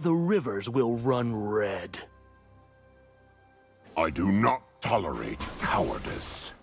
the rivers will run red. I do not tolerate cowardice.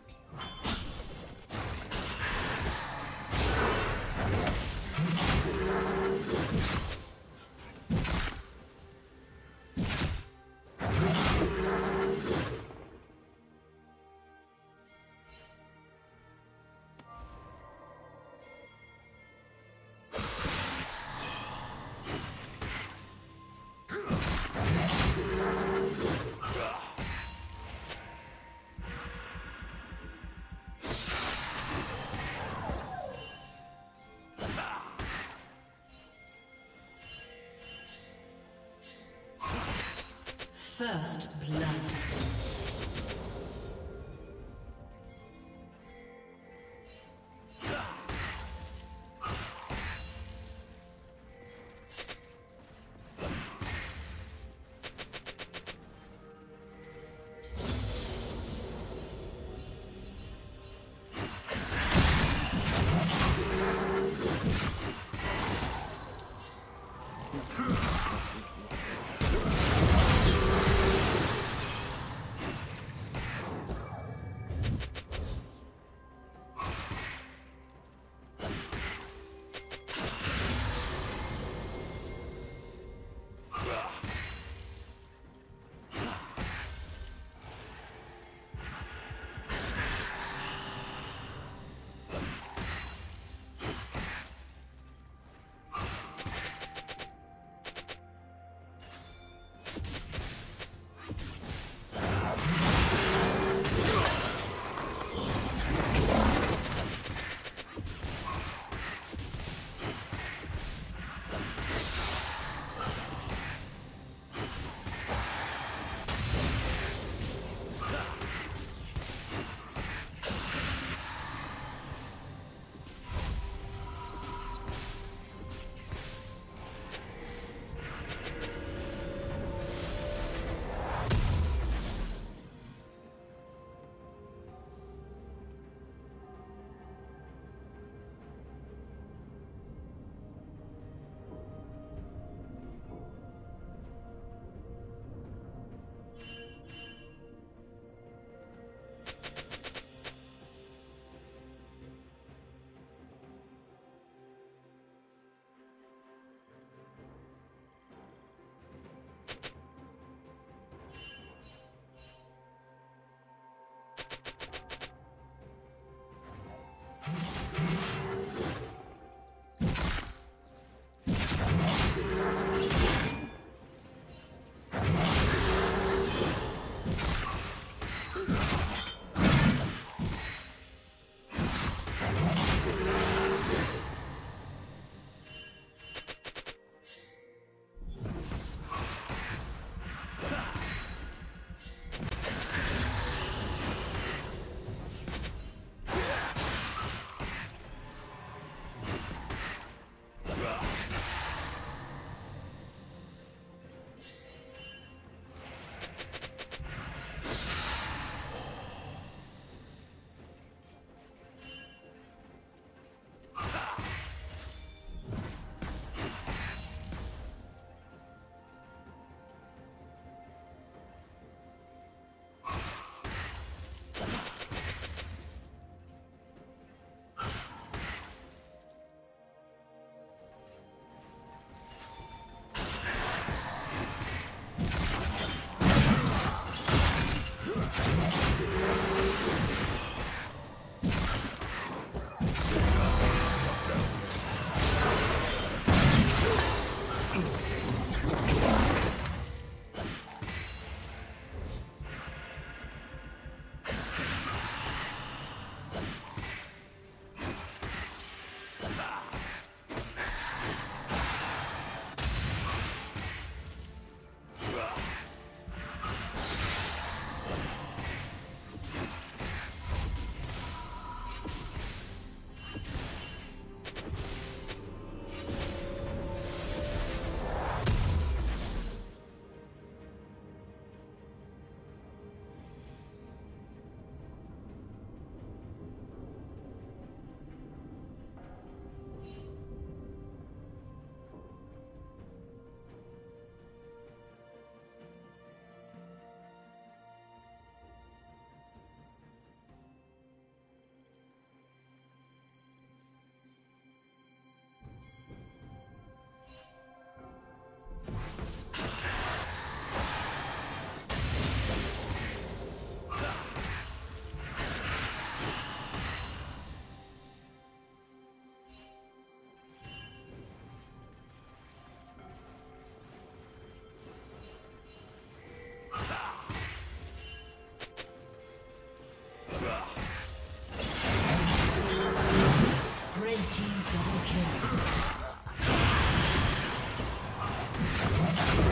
Killing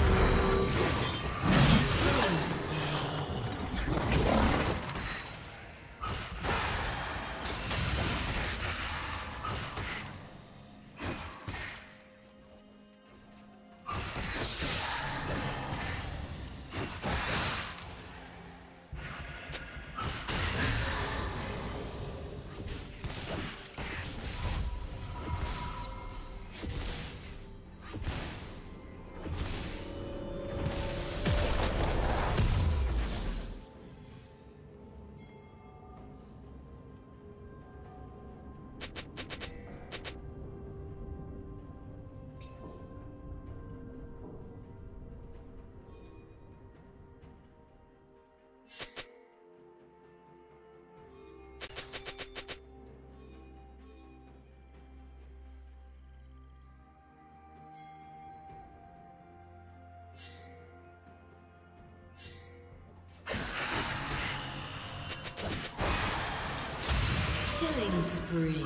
spree.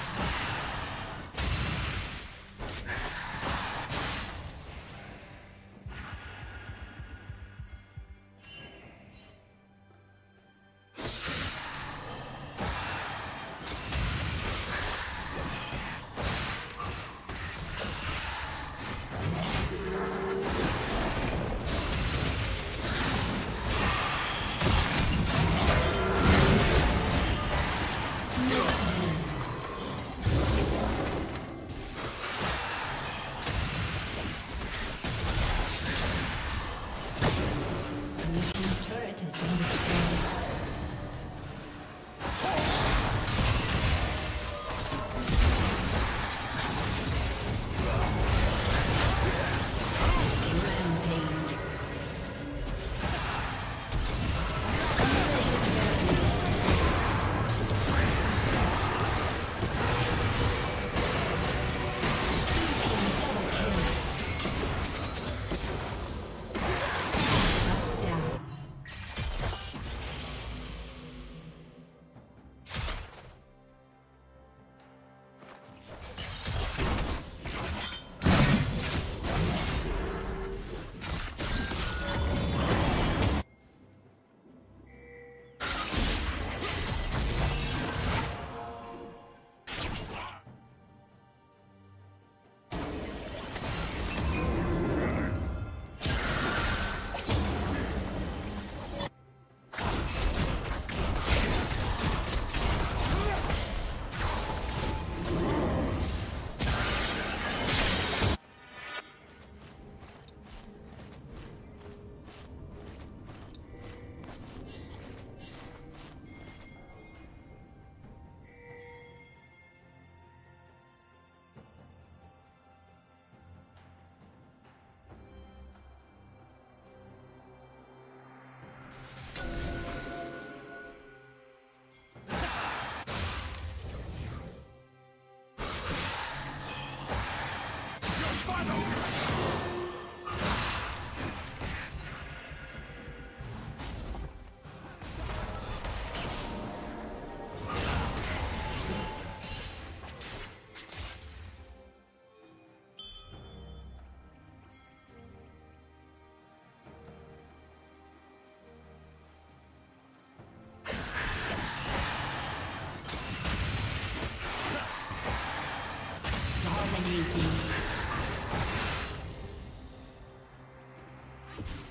Dominating.